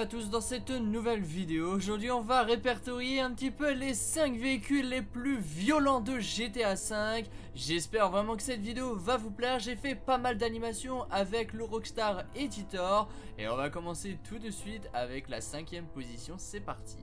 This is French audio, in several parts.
à tous dans cette nouvelle vidéo. Aujourd'hui on va répertorier un petit peu les 5 véhicules les plus violents de GTA 5. J'espère vraiment que cette vidéo va vous plaire. J'ai fait pas mal d'animations avec le Rockstar Editor. Et on va commencer tout de suite avec la cinquième position. C'est parti.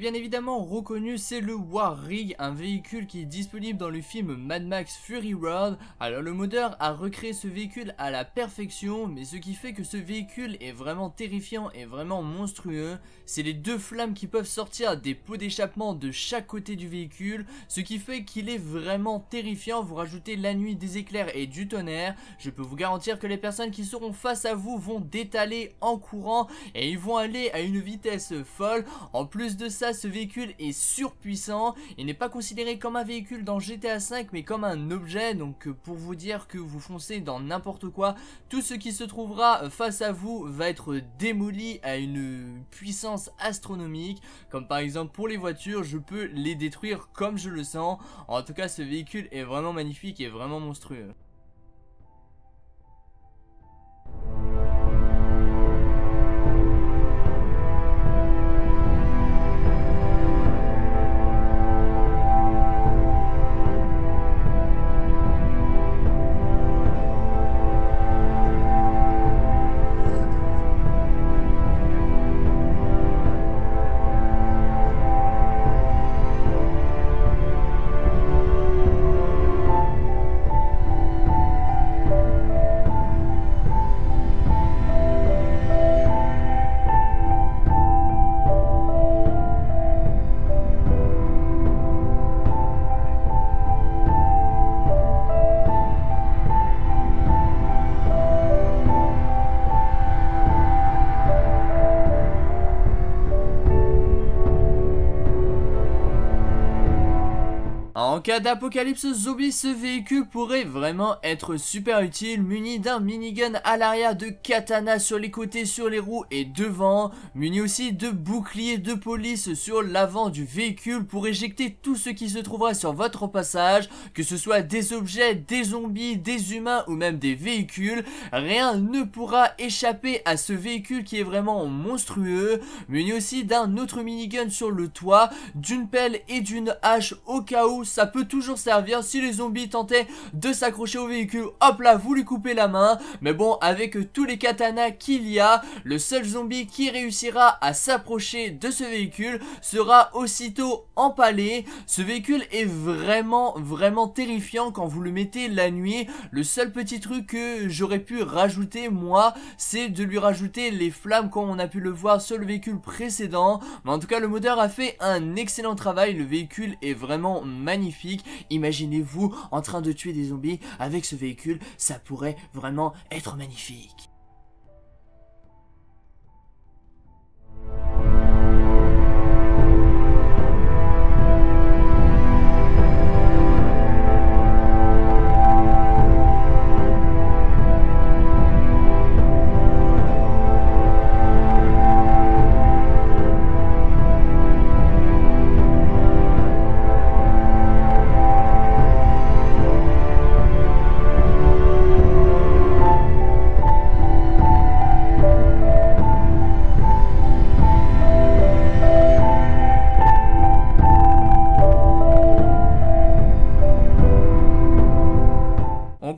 Bien évidemment reconnu, c'est le Warrig, un véhicule qui est disponible dans le film Mad Max Fury Road. Alors le modeur a recréé ce véhicule à la perfection, mais ce qui fait que ce véhicule est vraiment terrifiant et vraiment monstrueux, c'est les deux flammes qui peuvent sortir des pots d'échappement de chaque côté du véhicule, ce qui fait qu'il est vraiment terrifiant. Vous rajoutez la nuit des éclairs et du tonnerre, je peux vous garantir que les personnes qui seront face à vous vont détaler en courant et ils vont aller à une vitesse folle. En plus de ça, ce véhicule est surpuissant. Il n'est pas considéré comme un véhicule dans GTA V, mais comme un objet. Donc euh, pour vous dire que vous foncez dans n'importe quoi, tout ce qui se trouvera euh, face à vous va être démoli à une puissance astronomique. Comme par exemple pour les voitures, je peux les détruire comme je le sens. En tout cas, ce véhicule est vraiment magnifique et vraiment monstrueux. En cas d'apocalypse zombie, ce véhicule pourrait vraiment être super utile, muni d'un minigun à l'arrière, de katana sur les côtés, sur les roues et devant, muni aussi de boucliers de police sur l'avant du véhicule pour éjecter tout ce qui se trouvera sur votre passage, que ce soit des objets, des zombies, des humains ou même des véhicules, rien ne pourra échapper à ce véhicule qui est vraiment monstrueux, muni aussi d'un autre minigun sur le toit, d'une pelle et d'une hache au cas où ça peut toujours servir si les zombies tentaient de s'accrocher au véhicule. Hop là, vous lui coupez la main. Mais bon, avec tous les katanas qu'il y a, le seul zombie qui réussira à s'approcher de ce véhicule sera aussitôt empalé. Ce véhicule est vraiment, vraiment terrifiant quand vous le mettez la nuit. Le seul petit truc que j'aurais pu rajouter, moi, c'est de lui rajouter les flammes comme on a pu le voir sur le véhicule précédent. Mais en tout cas, le modeur a fait un excellent travail. Le véhicule est vraiment magnifique. Imaginez-vous en train de tuer des zombies avec ce véhicule, ça pourrait vraiment être magnifique.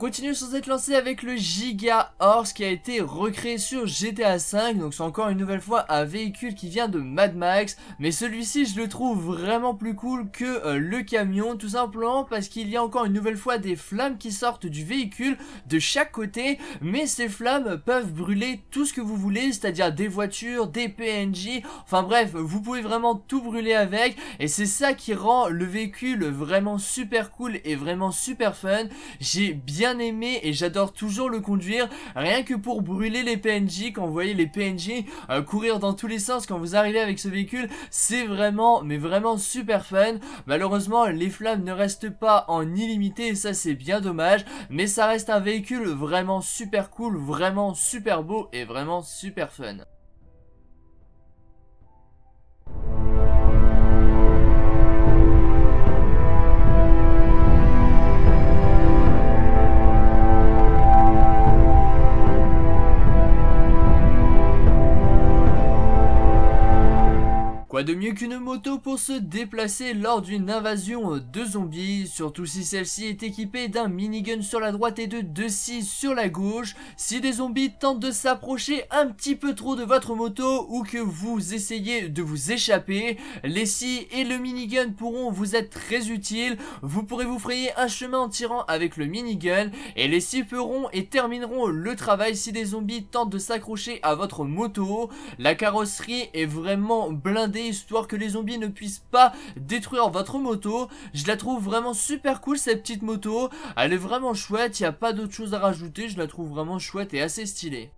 Continue sur cette lancée avec le Giga Horse qui a été recréé sur GTA 5 Donc c'est encore une nouvelle fois un véhicule qui vient de Mad Max. Mais celui-ci je le trouve vraiment plus cool que euh, le camion. Tout simplement parce qu'il y a encore une nouvelle fois des flammes qui sortent du véhicule de chaque côté. Mais ces flammes peuvent brûler tout ce que vous voulez C'est-à-dire des voitures, des PNJ Enfin bref, vous pouvez vraiment tout brûler avec. Et c'est ça qui rend le véhicule vraiment super cool et vraiment super fun. J'ai bien aimé et j'adore toujours le conduire. Rien que pour brûler les PNJ Quand vous voyez les PNJ euh, courir dans tous les sens quand vous arrivez avec ce véhicule C'est vraiment, mais vraiment super fun. Malheureusement les flammes ne restent pas en illimité et ça c'est bien dommage Mais ça reste un véhicule vraiment super cool, vraiment super beau et vraiment super fun De mieux qu'une moto pour se déplacer lors d'une invasion de zombies, surtout si celle-ci est équipée d'un minigun sur la droite et de deux scies sur la gauche. Si des zombies tentent de s'approcher un petit peu trop de votre moto ou que vous essayez de vous échapper, les scies et le minigun pourront vous être très utiles. Vous pourrez vous frayer un chemin en tirant avec le minigun et les scies feront et termineront le travail si des zombies tentent de s'accrocher à votre moto. La carrosserie est vraiment blindée histoire que les zombies ne puissent pas détruire votre moto. Je la trouve vraiment super cool cette petite moto. Elle est vraiment chouette, il n'y a pas d'autre chose à rajouter. Je la trouve vraiment chouette et assez stylée.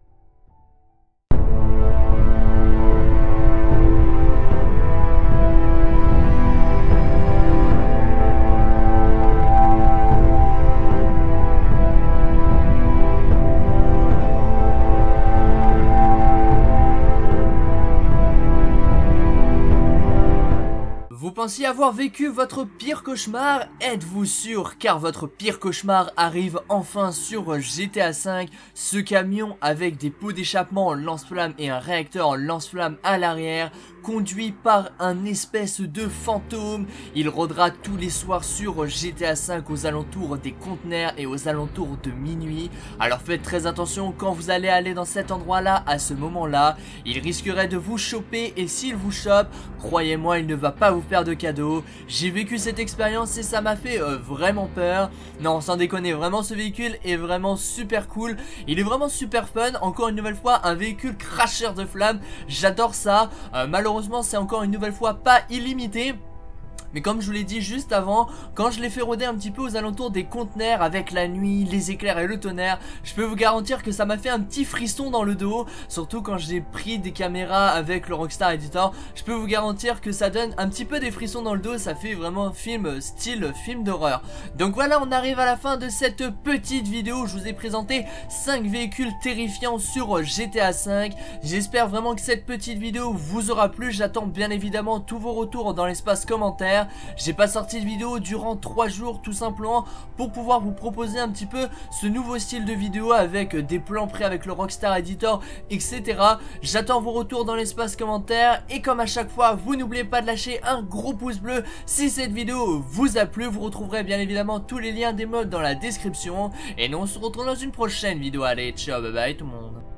Pensiez avoir vécu votre pire cauchemar Êtes-vous sûr Car votre pire cauchemar arrive enfin sur GTA V. Ce camion avec des pots d'échappement en lance-flamme et un réacteur lance-flamme à l'arrière, conduit par un espèce de fantôme. Il rôdera tous les soirs sur GTA V aux alentours des conteneurs et aux alentours de minuit. Alors faites très attention quand vous allez aller dans cet endroit-là à ce moment-là. Il risquerait de vous choper et s'il vous chope, croyez-moi, il ne va pas vous faire de cadeau. J'ai vécu cette expérience et ça m'a fait euh, vraiment peur. Non, sans déconner, vraiment ce véhicule est vraiment super cool. Il est vraiment super fun. Encore une nouvelle fois, un véhicule cracheur de flammes. J'adore ça. Euh, malheureusement, c'est encore une nouvelle fois pas illimité. Mais comme je vous l'ai dit juste avant, quand je l'ai fait rôder un petit peu aux alentours des conteneurs avec la nuit, les éclairs et le tonnerre, je peux vous garantir que ça m'a fait un petit frisson dans le dos, surtout quand j'ai pris des caméras avec le Rockstar Editor, je peux vous garantir que ça donne un petit peu des frissons dans le dos, ça fait vraiment film style film d'horreur. Donc voilà, on arrive à la fin de cette petite vidéo je vous ai présenté 5 véhicules terrifiants sur GTA 5. J'espère vraiment que cette petite vidéo vous aura plu, j'attends bien évidemment tous vos retours dans l'espace commentaire. J'ai pas sorti de vidéo durant 3 jours tout simplement pour pouvoir vous proposer un petit peu ce nouveau style de vidéo avec des plans prêts avec le Rockstar Editor, etc. J'attends vos retours dans l'espace commentaire et comme à chaque fois, vous n'oubliez pas de lâcher un gros pouce bleu si cette vidéo vous a plu. Vous retrouverez bien évidemment tous les liens des modes dans la description et nous on se retrouve dans une prochaine vidéo. Allez, ciao, bye bye tout le monde.